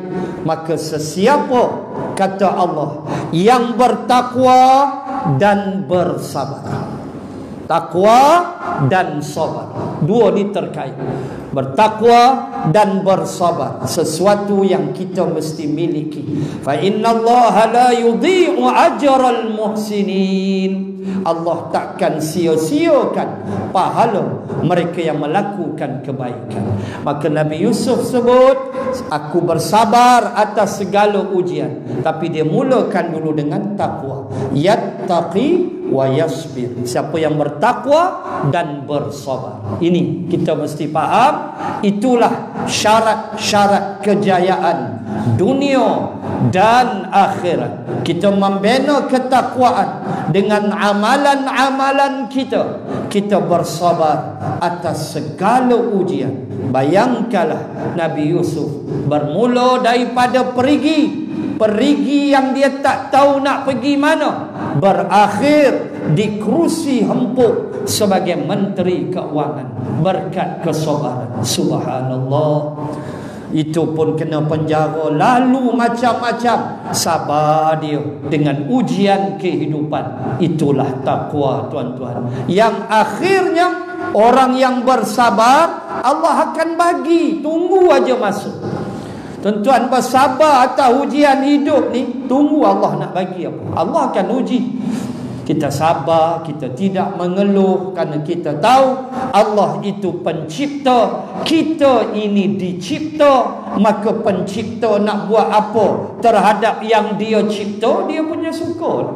Maka sesiapa Kata Allah Yang bertakwa Dan bersabar. Takwa dan sabar. Dua ni terkait Bertakwa dan bersabar Sesuatu yang kita mesti miliki Fa inna Allah la yudhi'u ajral muhsinin Allah takkan sia-siakan pahala mereka yang melakukan kebaikan. Maka Nabi Yusuf sebut, aku bersabar atas segala ujian. Tapi dia mulakan dulu dengan takwa. Yattaqi wa yasbir. Siapa yang bertakwa dan bersabar. Ini kita mesti faham. Itulah syarat-syarat kejayaan dunia dan akhirat. Kita membina ketakwaan dengan amalan-amalan kita. Kita bersabar atas segala ujian. Bayangkanlah Nabi Yusuf bermula daripada perigi. Perigi yang dia tak tahu nak pergi mana. Berakhir di kerusi empuk sebagai menteri keuangan. Berkat kesabaran. Subhanallah itu pun kena penjara. Lalu macam-macam. Sabar dia dengan ujian kehidupan. Itulah takwa tuan-tuan. Yang akhirnya orang yang bersabar Allah akan bagi. Tunggu aja masuk. Tuan-tuan bersabar atas ujian hidup ni tunggu Allah nak bagi apa. Allah akan uji kita sabar, kita tidak mengeluh kerana kita tahu Allah itu pencipta, kita ini dicipta, maka pencipta nak buat apa? Terhadap yang dia cipta, dia punya suka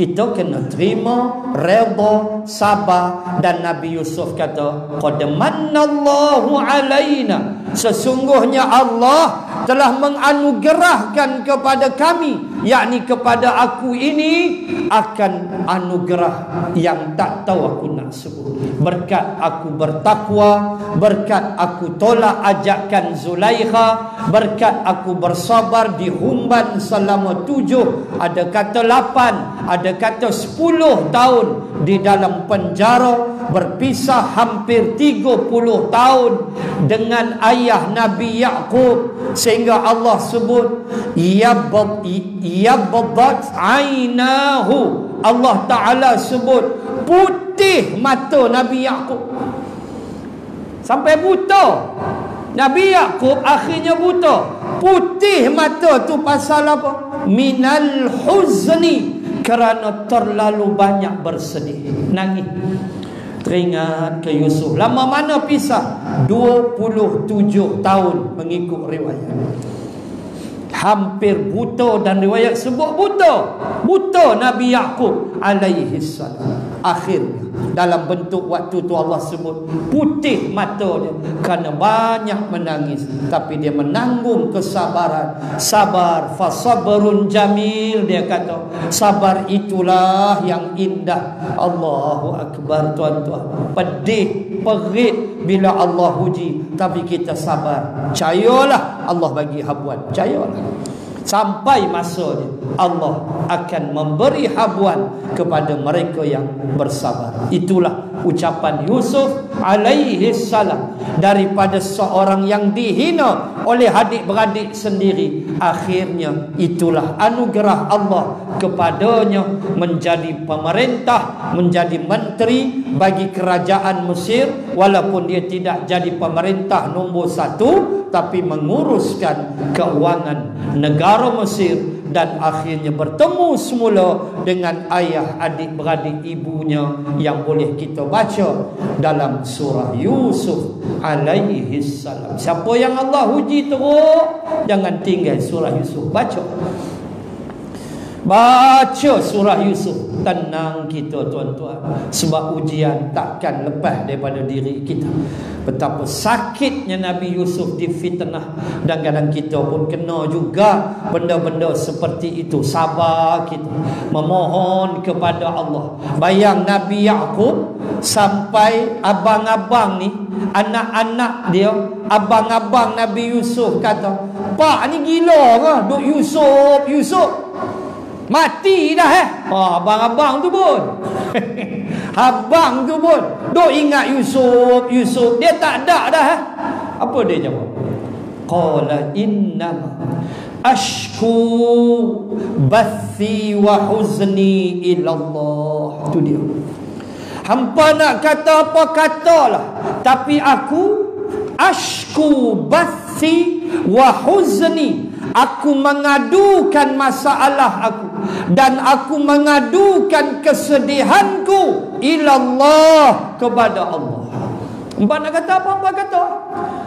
kita kena terima redha sabar. Dan Nabi Yusuf kata qad manallahu alaina. Sesungguhnya Allah telah menganugerahkan kepada kami yakni kepada aku ini akan anugerah yang tak tahu aku nak sebut. Berkat aku bertakwa berkat aku tolak ajakan Zulaikha berkat aku bersabar di humban selama tujuh ada kata lapan ada kata 10 tahun di dalam penjara berpisah hampir 30 tahun dengan ayah Nabi Yaqub. Sehingga Allah sebut yabad yabadat ainahu. Allah Taala sebut putih mata Nabi Yaqub. Sampai buta. Nabi Yaqub akhirnya buta. Putih mata tu pasal apa? Minal huzni. Kerana terlalu banyak bersedih. Nangis teringat ke Yusuf lama mana pisah? 27 tahun mengikut riwayat. Hampir buta dan riwayat sebut buta. Buta Nabi Yaqub alaihi salam akhirnya dalam bentuk waktu tu Allah sebut putih mata dia kerana banyak menangis. Tapi dia menanggung kesabaran. Sabar fasabrun jamil dia kata. Sabar itulah yang indah. Allahu akbar tuan-tuan. Pedih perit bila Allah uji. Tapi kita sabar. Percayalah Allah bagi habuan. Percayalah sampai masa dia Allah akan memberi habuan kepada mereka yang bersabar. Itulah ucapan Yusuf alaihi salam. Daripada seorang yang dihina oleh adik-beradik sendiri akhirnya itulah anugerah Allah kepadanya menjadi pemerintah menjadi menteri bagi kerajaan Mesir. Walaupun dia tidak jadi pemerintah nombor satu tapi menguruskan keuangan negara Mesir dan akhirnya bertemu semula dengan ayah adik beradik ibunya yang boleh kita baca dalam surah Yusuf alaihi salam. Siapa yang Allah uji teruk jangan tinggal surah Yusuf baca Baca surah Yusuf. Tenang kita tuan-tuan. Sebab ujian takkan lepas daripada diri kita. Betapa sakitnya Nabi Yusuf difitnah Dan kadang kita pun kena juga Benda-benda seperti itu. Sabar kita. Memohon kepada Allah. Bayang Nabi Yaakob Sampai abang-abang ni Anak-anak dia Abang-abang Nabi Yusuf kata Pak ni gila ke Duk Yusuf? Yusuf Mati dah eh. Oh, abang-abang tu pun. abang tu pun. Duk ingat Yusuf, Yusuf. Dia tak ada dah eh. Apa dia jawab? Qala innama ashku bathi wa huzni ilallah. Itu dia. Hampa nak kata apa katalah. Tapi aku ashku bathi wa huzni. Aku mengadukan masalah aku dan aku mengadukan kesedihanku ilallah kepada Allah. Mbak nak kata apa? Mbak kata.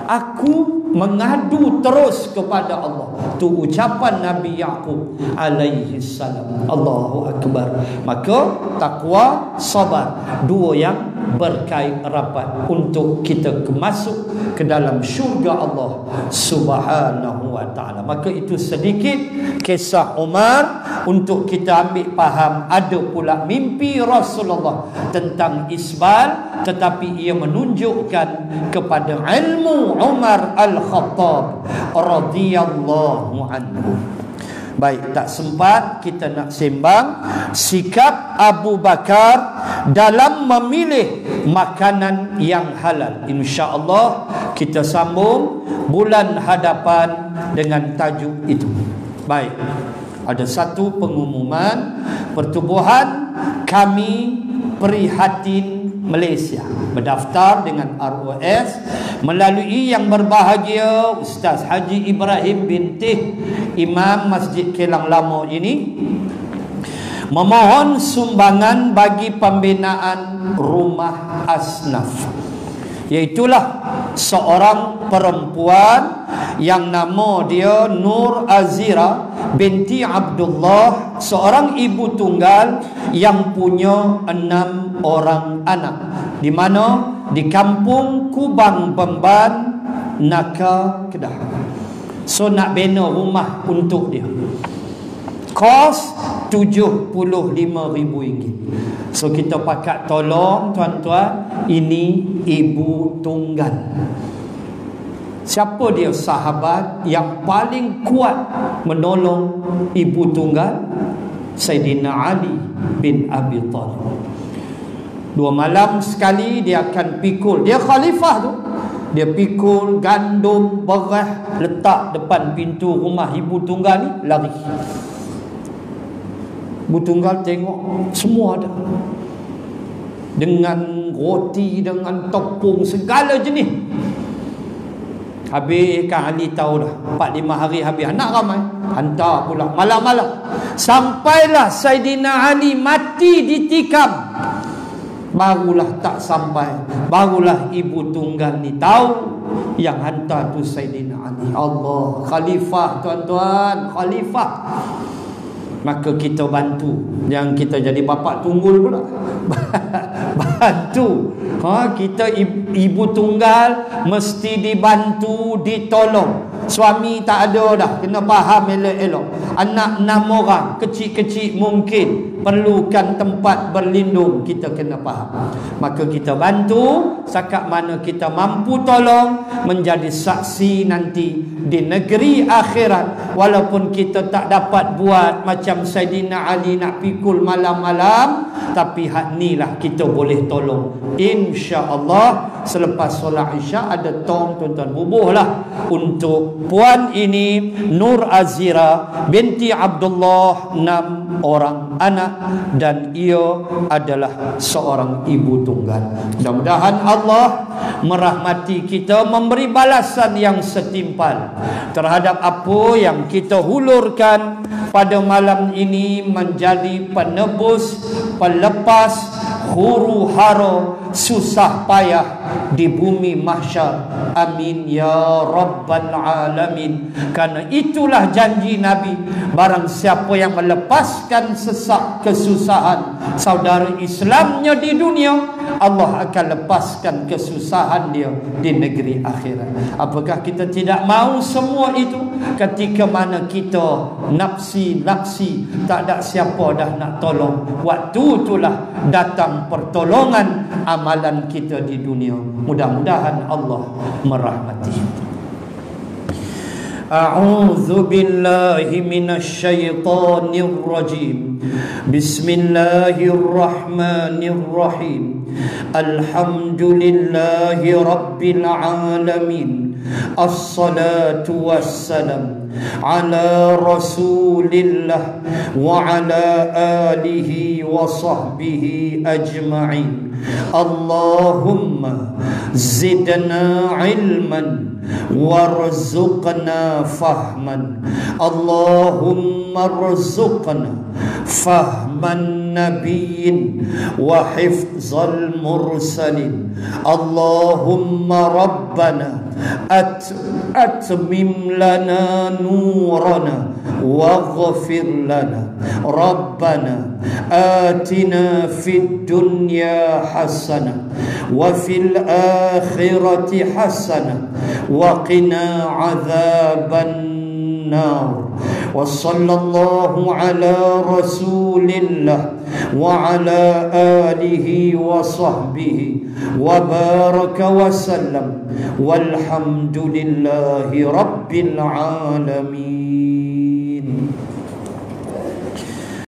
Aku mengadu terus kepada Allah. Tu ucapan Nabi Yaakob alaihi salam. Allahu Akbar. Maka takwa sabar. Dua yang berkait rapat Untuk kita masuk ke dalam syurga Allah Subhanahu wa ta'ala Maka itu sedikit kisah Umar Untuk kita ambil faham Ada pula mimpi Rasulullah Tentang isbal Tetapi ia menunjukkan kepada ilmu Umar Al-Khattab radhiyallahu anhu. Baik, tak sempat kita nak sembang sikap Abu Bakar dalam memilih makanan yang halal. Insya-Allah kita sambung bulan hadapan dengan tajuk itu. Baik. Ada satu pengumuman pertubuhan kami prihatin Malaysia. Berdaftar dengan ROS melalui yang berbahagia Ustaz Haji Ibrahim binti Imam Masjid Kelang Lama ini. Memohon sumbangan bagi pembinaan rumah asnaf iaitulah seorang perempuan yang nama dia Nur Azira binti Abdullah seorang ibu tunggal yang punya enam orang anak. Di mana? Di kampung Kubang Bemban Naka Kedah. So nak bina rumah untuk dia. Kos RM75,000 so kita pakat tolong tuan-tuan ini ibu tunggal. Siapa dia sahabat yang paling kuat menolong ibu tunggal? Sayyidina Ali bin Abi Talib. Dua malam sekali dia akan pikul. Dia khalifah tu. Dia pikul gandum beras letak depan pintu rumah ibu tunggal ni lari ibu tunggal tengok semua ada. Dengan roti dengan tepung segala jenis. Habis kan Ali tahu dah. 4-5 hari habis. Anak ramai. Hantar pula. Malam-malam. Sampailah Saidina Ali mati ditikam Barulah tak sampai. Barulah ibu tunggal ni tahu Yang hantar tu Saidina Ali. Allah Khalifah tuan-tuan Khalifah Maka kita bantu. Yang kita jadi bapak tunggul pula. Bantu. Ha, Kita ibu tunggal Mesti dibantu Ditolong Suami tak ada dah Kena faham elok-elok. Anak enam orang Kecil-kecil mungkin Perlukan tempat berlindung Kita kena faham. Maka kita bantu Sakat mana kita mampu tolong Menjadi saksi nanti Di negeri akhirat. Walaupun kita tak dapat buat Macam Sayyidina Ali nak pikul malam-malam Tapi hak ni lah kita boleh tolong. InsyaAllah Selepas solat isya ada tong tuan-tuan bubuh lah Untuk puan ini Nur Azira binti Abdullah enam orang anak dan ia adalah seorang ibu tunggal. Mudah-mudahan Allah merahmati kita memberi balasan yang setimpal terhadap apa yang kita hulurkan pada malam ini menjadi penebus pelepas huru hara susah payah di bumi mahsyar. Amin ya rabbal alamin. Karena itulah janji nabi barang siapa yang melepaskan sesak kesusahan saudara Islamnya di dunia Allah akan lepaskan kesusahan dia di negeri akhirat. Apakah kita tidak mahu semua itu? Ketika mana kita nafsi-nafsi tak ada siapa dah nak tolong. Waktu itulah datang pertolongan amalan kita di dunia mudah-mudahan Allah merahmati أعوذ بالله من الشيطان الرجيم بسم الله الرحمن الرحيم الحمد لله رب العالمين الصلاة والسلام على رسول الله وعلى آله وصحبه أجمعين. اللهم زدنا علما وارزقنا فهما. اللهم ارزقنا فهم النبي وحفظ المرسلين. اللهم ربنا أت أتمم لنا نورنا واغفر لنا. ربنا آتنا في الدنيا حسنة وفي الآخرة حسنة وقنا عذاب النار. وصلى الله على رسول الله وعلى آله وصحبه وبارك وسلم. والحمد لله رب العالمين.